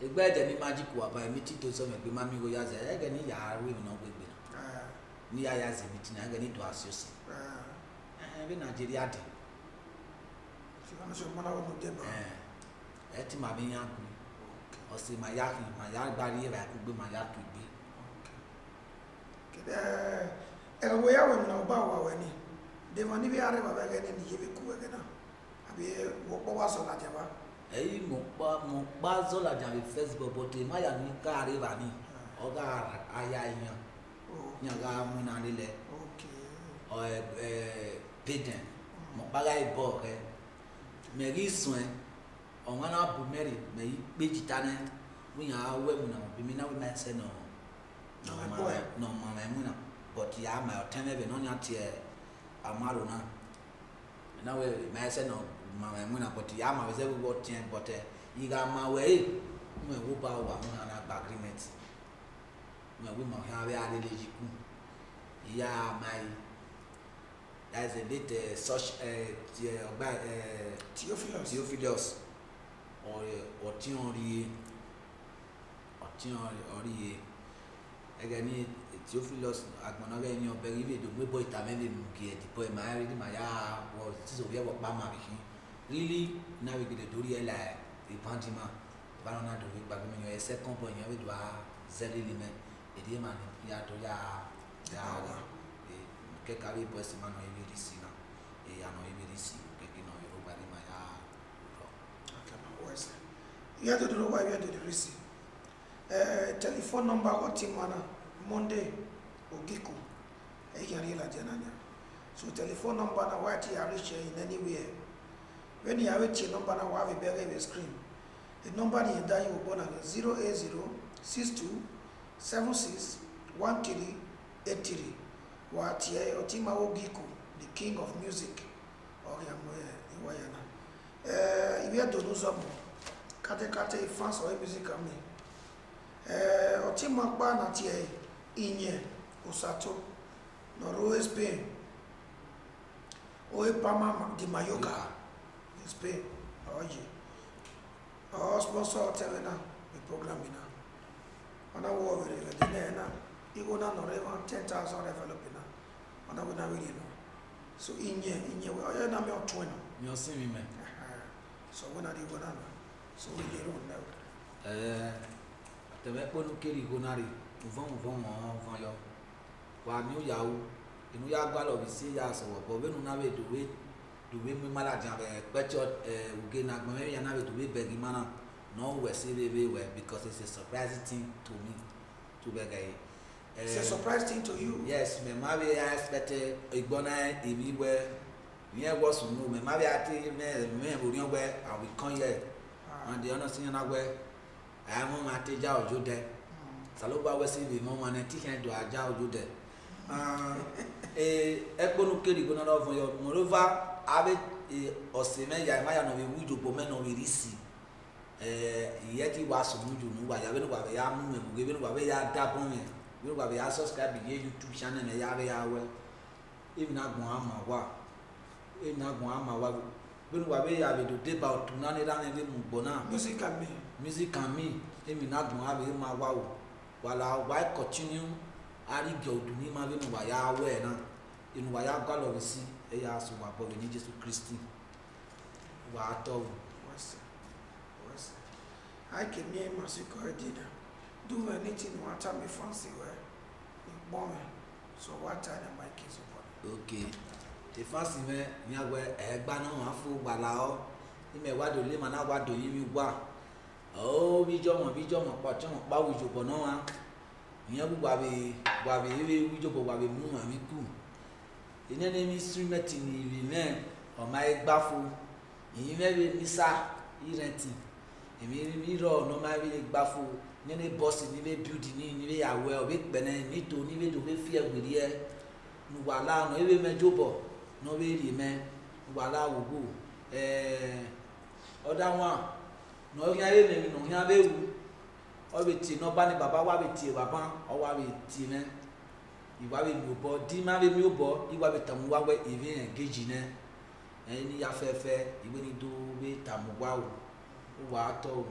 ìgbà ẹ̀jẹ̀ ní májíkù wà báyìí mi ya zẹ̀ ẹ̀gẹ̀ ní yàrá rí mi náà gbégbé náà ní yàrá zẹ̀ mi ti náà ẹ̀gẹ̀ ní dùn àṣìṣe. ẹ ti màmí yàn kú ọsẹ màyà màyà gbárí ẹ báyà kú gbé màyà tó gbé. kẹdẹ ẹ wo ya wẹ mina ọba wa wẹ ni dèmọ níbi ara bàbá gẹ ni nìyẹ bẹ kú wẹ gẹ náà àbí wọ kpọ wa sọ làjà wa. èyí mo pa mo pa zọ làjà mi fẹsí bọbọ tè má yà ní káàrí wa ni ọ̀gá àyà yàn yàn ká múnalé lẹ ọ ẹ ẹ pédè mo mm. pa láì bọ rẹ. Okay. Yi sɔɛ ɔŋana bu mɛri mɛ yi kpe dzita nɛ mo nya awɛ mu na bi mi na wi ma nɔ nɔ Nɔ ma nɔ mɛ mu na. Bɔti ya ma ɔtɛnɛ bɛ n'ɔnya tiɛ amalo na. Mɛ na wɛ ma sɛ nɔ ma mɛ mu na. Bɔti ya ma bɛ sɛ wɔ tiɛ bɔtɛ yi ka ma wɛ ye mo wo ba wa mo na na agreement. Mo wi ma hɛn abɛ ale le yi ku. Ya ma yi. That is a late uh, such uh, ti uh, ọgbà uh, Theophilus. Theophilus. Ọtí ọrí ọtí ọrí. Ẹgẹ ní Theophilus agbọnọgẹ ní ọbẹ rí lèdò gbé bọ ìta mú kí ẹ dìbò ẹ máa rí ní màá yá wọ sísè òbí ẹwọ pàmò àbíkí rílí náà gbèdè dórí ẹ là ìbándìmá ìbáná náà dòwe gbàgbé mi yàn ẹsẹ kàn bọ ìyẹn wí dùn á zẹlẹ lè mẹ. Èdè mà ní yà tó yà yà wà kẹkàrí bọ ẹsẹ mà nà ebi request ihe dodoro wa ihe dodoro isi telifon nọmba ọtimana monde ogiko ịghara ịlaje n'anya so telifon nọmba na wa ya reach in anywhere when you have a number na wa bere ebe screen. The number na ịda ya ugbo na 08062761383 wa tie ọtima ogiko the king of music. Ọrịa mwe ịwa ya na ee ihe doro ụzọ mụrụ kátẹ́kátẹ́ fans music àmì ẹ̀ ọtí máa pa náà tiẹ̀ ìyẹn òsàtó nọ̀rọ̀ spain. Oye pama di mayoka in spain ọ̀yẹ̀ ọ̀ sponsor ọ̀tẹ̀rẹ̀ náà the program náà wọn náà wọ ọ̀rẹ́ rẹ̀ dín náà náà igbó náà nọ̀rọ̀ ẹ̀wọ̀n ten thousand envelope náà wọn náà wọ́n náà wíìlì náà so ìyẹn ìyẹn ọ̀yẹ́ náà mi ọ̀tún ẹ̀ náà mi ò sí mi mẹ. so wọn náà di igbó náà náà so wọ́n yẹ ẹ̀rọ náà ɛɛ tɛmɛ kpɔnu keli gonari vɔn vɔn wɔn vɔn yɔ wa o. Yawo inu ya gba lɔ bi si ya sɔwɔ bɔ bɛ nu na bɛ dobe dobe mi ma la diya bɛ kpɛtsɔ ɛɛ oge na gbɛmɛ ya na bɛ dobe bɛgi ma na nɔ wɛ se be be wɛ because it's a surprising thing to me to bɛ gɛ ye. it's a surprise thing to you? yes mɛ ma bɛ ya expect igbɔna ebi wɛ miɛ wɔ sunu mɛ ma bɛ ati mɛ mɛ oriyan wɛ awi kan yɛ on the honor sin na gwe mo ma te ja ojo de salo ba we bi mo ma ne ti hen do aja ojo de uh, ah eh, e e ponu keri gona lo fun yo. Moreover abe eh, ọ̀sẹ̀ mẹ́yà ẹ̀ máyà nọ̀wé wíjò bò mẹ́ nọ̀wé rí sí. Eh, Ìyẹ́ ti wà sùn wíjò nùgbà yà bẹ́ẹ̀ nùgbà bẹ́ẹ̀ yà mú mẹ́ mùgbé bẹ́ẹ̀ nùgbà bẹ́ẹ̀ yà dábọ̀ mẹ́ bẹ́ẹ̀ nùgbà bẹ́ẹ̀ yà subscribe yẹ youtube channel mẹ́ yà bẹ́ẹ̀ yà wẹ́. Ẹ̀mí nàgbọ̀n àmà wà ẹ̀mí nàgbọ̀n àmà wà gbẹnu wa bɛ abedo deba tuna ne la ne de mu gbɔna. music ami. music ami emi na dun abe e ma wa o wala wa e continue ari gɛ o duni ma bɛ nu wa ya awɛ na enu wa ya galɔ bi si eya so wa bɔ ni Jésù Kristi wa tɔ o. wasa wasa ake e mi ma se kɔ ɛdi na do anything wa ta mi fancy wɛ mi gbɔn mi so wa ta na ma ke so okay mẹ miagbẹ ẹgbà náà wọn afọ gbala ọ ìmẹ wàdò lé màá wàdò yín mi wá ọ bíjọmọ bíjọmọ pàtọmọ pàwọ ìjọbọ náà wá ìyẹn gbogbo àbẹ wàbẹ ewé ìjọbọ wàbẹ mú àmì kù ìyẹn ní mi sírímẹtì ní ìlú náà ọmọ ẹgbàfo ìyẹn mẹbi nísà ìrẹntì èmi mi rọ ọ̀nà máa bí gbàfo nílé bọ́ọ̀sì nílé bíúdì ní nílé àwẹ̀ ọ̀bẹ pẹ̀lẹ́ nítò nílé tó fẹ́ fi ẹ̀gbẹ̀rẹ̀ ẹ̀ nuwala nọ ebe mɛ dzobɔ n'obe ri mɛ nuwala wogo ɛɛ ɔda wa n'ɔhia ye mɛ n'ɔhia be wu ɔbe tie n'ɔba ne baba wa be tie baba ɔwa be tie mɛ iwa be mi bɔ di ma be mi o bɔ iwa be tamu wa wɛ evi hɛ geji nɛ ɛni ya fɛfɛ iwe ni do be tamu wa o o wa tɔ o.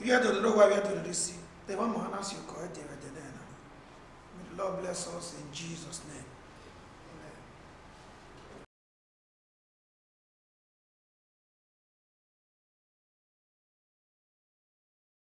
to know why you had to receive the one man ask you correct the right there now may the Lord bless us in Jesus name